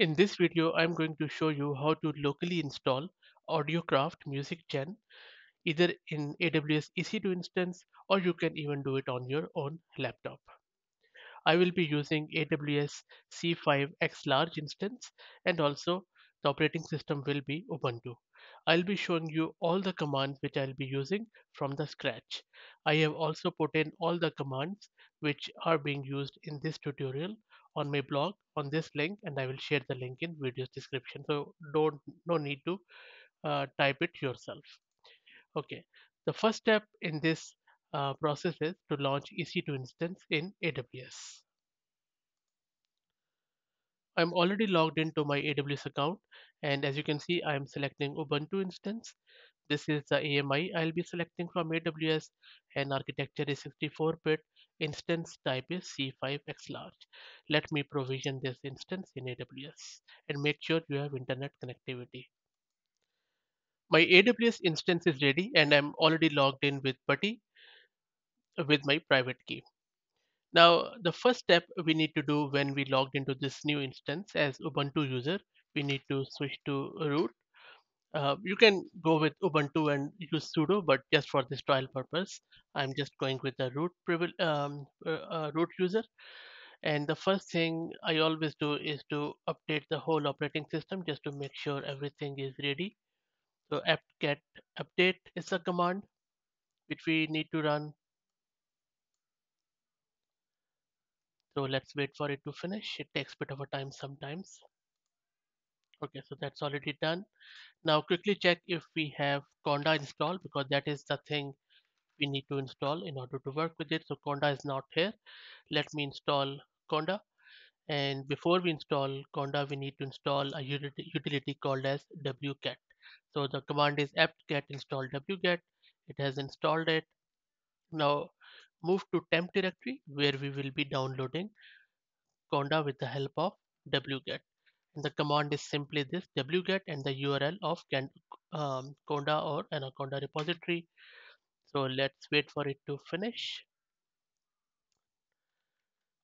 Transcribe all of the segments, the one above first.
In this video, I'm going to show you how to locally install AudioCraft Music Gen either in AWS EC2 instance or you can even do it on your own laptop. I will be using AWS C5 X Large instance and also the operating system will be Ubuntu. I'll be showing you all the commands which I'll be using from the scratch. I have also put in all the commands which are being used in this tutorial on my blog on this link and I will share the link in video's description. So don't no need to uh, type it yourself. Okay, the first step in this uh, process is to launch EC2 instance in AWS. I'm already logged into my AWS account and as you can see I'm selecting Ubuntu instance. This is the AMI I'll be selecting from AWS and architecture is 64-bit instance type is C5X large. Let me provision this instance in AWS and make sure you have internet connectivity. My AWS instance is ready and I'm already logged in with PuTTY with my private key. Now, the first step we need to do when we logged into this new instance as Ubuntu user, we need to switch to root. Uh, you can go with Ubuntu and use sudo, but just for this trial purpose, I'm just going with the root um, uh, uh, root user. And the first thing I always do is to update the whole operating system just to make sure everything is ready. So apt-get update is a command which we need to run So let's wait for it to finish. It takes a bit of a time sometimes. Okay, so that's already done. Now quickly check if we have Conda installed because that is the thing we need to install in order to work with it. So Conda is not here. Let me install Conda. And before we install Conda, we need to install a utility called as wget. So the command is apt-get install wget. It has installed it. Now move to temp directory where we will be downloading conda with the help of wget the command is simply this wget and the url of um, conda or anaconda repository. So let's wait for it to finish.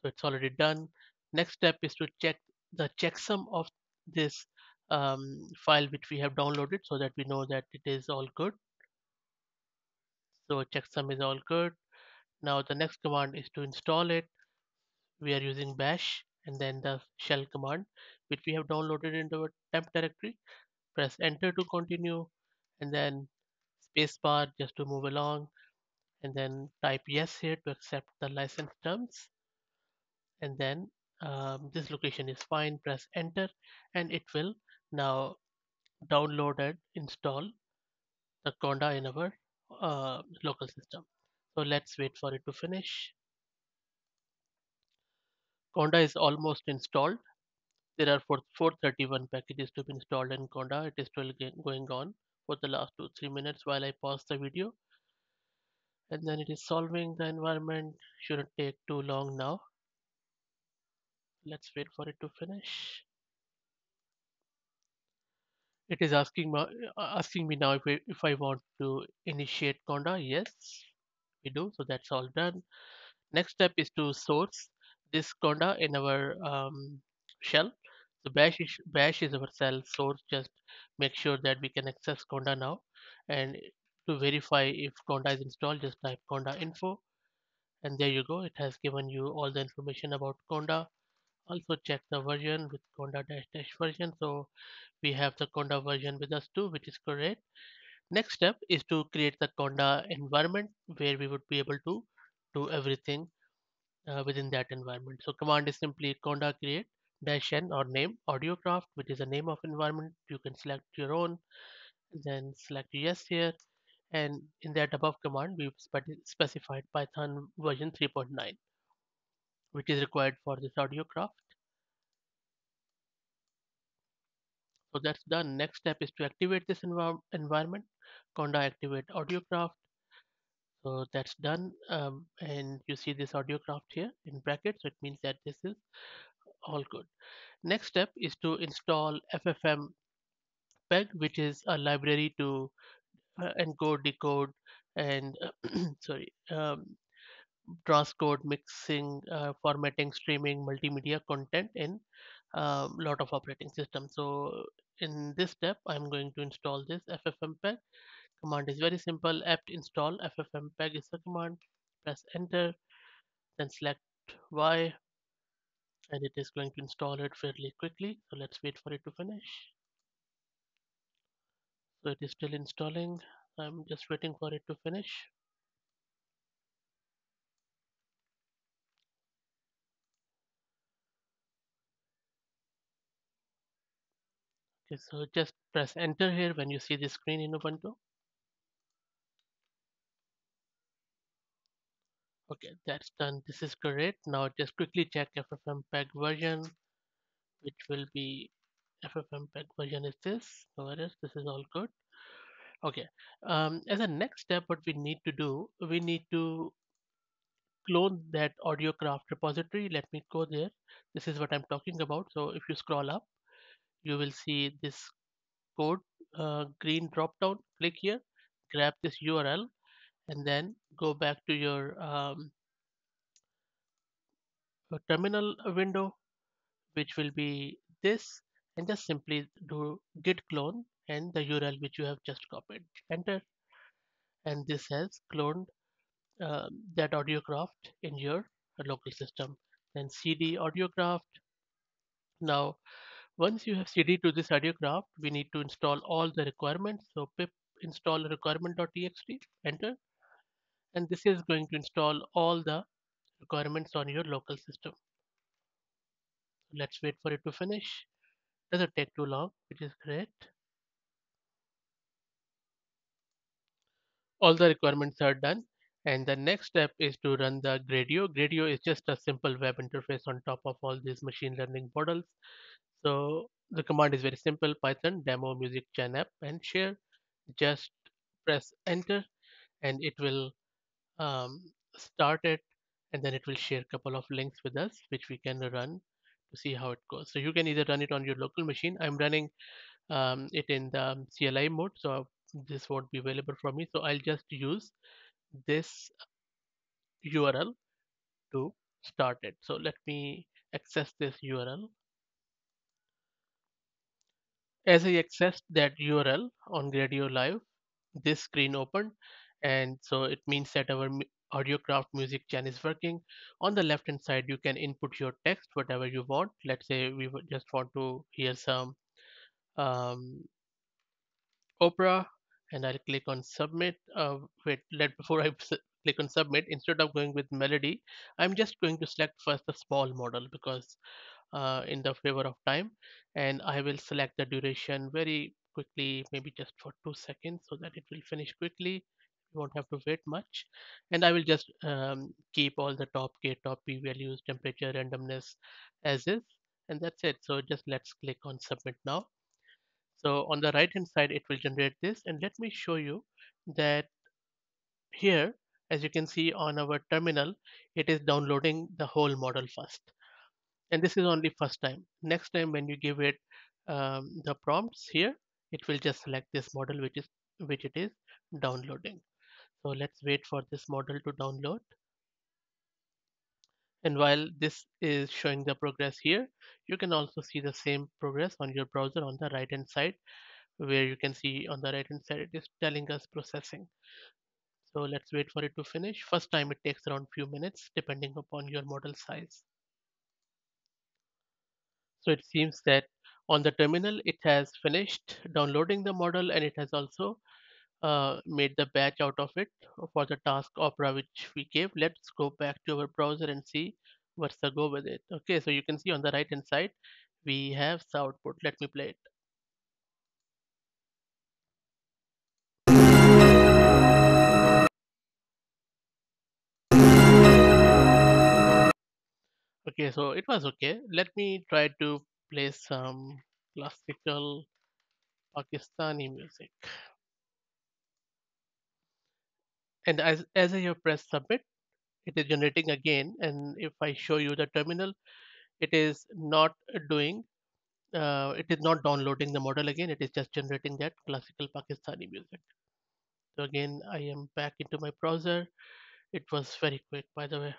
So it's already done. Next step is to check the checksum of this um, file which we have downloaded so that we know that it is all good. So checksum is all good. Now the next command is to install it. We are using bash and then the shell command which we have downloaded into our temp directory. Press enter to continue and then spacebar just to move along and then type yes here to accept the license terms. And then um, this location is fine press enter and it will now download and install the conda in our uh, local system. So let's wait for it to finish Conda is almost installed. There are 431 packages to be installed in Conda. It is still going on for the last 2-3 minutes while I pause the video. And then it is solving the environment. Shouldn't take too long now. Let's wait for it to finish. It is asking, asking me now if if I want to initiate Conda. Yes, we do. So that's all done. Next step is to source this conda in our um, shell. So bash is, bash is our shell source. Just make sure that we can access conda now. And to verify if conda is installed, just type conda info. And there you go. It has given you all the information about conda. Also check the version with conda dash dash version. So we have the conda version with us too, which is correct. Next step is to create the conda environment where we would be able to do everything uh, within that environment. So command is simply conda create dash n or name audiocraft, which is a name of environment. You can select your own, then select yes here. And in that above command, we've specified Python version 3.9, which is required for this audiocraft. So that's done. Next step is to activate this env environment. Conda activate audiocraft so that's done um, and you see this audio craft here in brackets so it means that this is all good next step is to install ffmpeg which is a library to uh, encode decode and uh, sorry um, transcode mixing uh, formatting streaming multimedia content in a lot of operating systems. So in this step, I'm going to install this ffmpeg command is very simple apt install ffmpeg is the command press enter then select y and it is going to install it fairly quickly. So let's wait for it to finish. So it is still installing. I'm just waiting for it to finish. Okay so just press enter here when you see the screen in Ubuntu okay that's done. This is great. Now just quickly check ffmpeg version which will be ffmpeg version is this. No worries this is all good. Okay um, as a next step what we need to do we need to clone that audiocraft repository. Let me go there. This is what i'm talking about. So if you scroll up you will see this code uh, green drop down. Click here grab this url and then go back to your um, terminal window which will be this and just simply do git clone and the url which you have just copied. Enter. And this has cloned uh, that audiocraft in your local system. Then cd audiocraft now once you have cd to this audiocraft we need to install all the requirements. So pip install requirement.txt enter and this is going to install all the requirements on your local system. Let's wait for it to finish. Doesn't take too long which is great. All the requirements are done. And the next step is to run the gradio. Gradio is just a simple web interface on top of all these machine learning models. So the command is very simple python demo music gen app and share. Just press enter and it will um, start it and then it will share a couple of links with us which we can run to see how it goes. So you can either run it on your local machine. I'm running um, it in the cli mode so this won't be available for me. So i'll just use this url to start it. So let me access this url as i accessed that url on gradio live this screen opened and so it means that our audiocraft music gen is working. On the left hand side you can input your text whatever you want. Let's say we just want to hear some um, opera and I'll click on submit. Uh, wait let before I click on submit instead of going with melody I'm just going to select first the small model because uh, in the favor of time. And I will select the duration very quickly maybe just for two seconds so that it will finish quickly won't have to wait much. And I will just um, keep all the top k top p values temperature randomness as is. And that's it. So just let's click on submit now. So on the right hand side it will generate this. And let me show you that here as you can see on our terminal it is downloading the whole model first. And this is only first time. Next time when you give it um, the prompts here it will just select this model which is which it is downloading so let's wait for this model to download. And while this is showing the progress here you can also see the same progress on your browser on the right hand side where you can see on the right hand side it is telling us processing. So let's wait for it to finish. First time it takes around few minutes depending upon your model size. So it seems that on the terminal it has finished downloading the model and it has also uh, made the batch out of it for the task opera which we gave. Let's go back to our browser and see what's the go with it. Okay so you can see on the right hand side we have the output. Let me play it. Okay so it was okay. Let me try to play some classical pakistani music and as as i have pressed submit it is generating again and if i show you the terminal it is not doing uh, it is not downloading the model again it is just generating that classical pakistani music so again i am back into my browser it was very quick by the way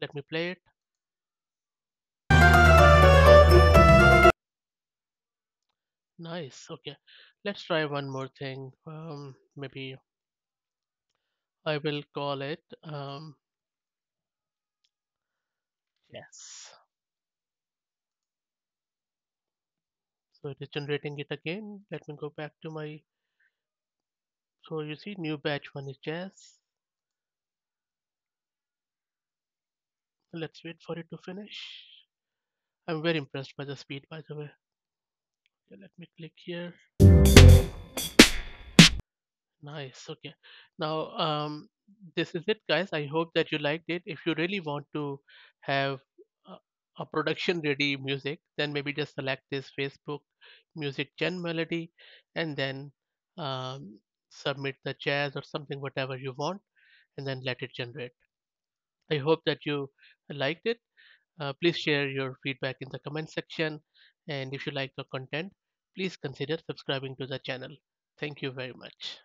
let me play it Nice. Okay. Let's try one more thing. Um, maybe I will call it um, yes. So it is generating it again. Let me go back to my. So you see, new batch one is jazz. Let's wait for it to finish. I'm very impressed by the speed, by the way. Okay, let me click here. Nice. Okay. Now, um, this is it, guys. I hope that you liked it. If you really want to have a, a production ready music, then maybe just select this Facebook Music Gen Melody and then um, submit the jazz or something, whatever you want, and then let it generate. I hope that you liked it. Uh, please share your feedback in the comment section. And if you like the content, please consider subscribing to the channel. Thank you very much.